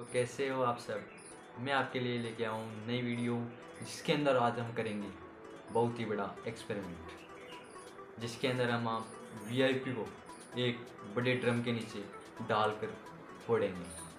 तो कैसे हो आप सब? मैं आपके लिए लेके आऊँ नई वीडियो, जिसके अंदर आज हम करेंगे बहुत ही बड़ा एक्सपेरिमेंट जिसके अंदर हम आप वीआईपी को एक बड़े ड्रम के नीचे डालकर फोड़ेंगे।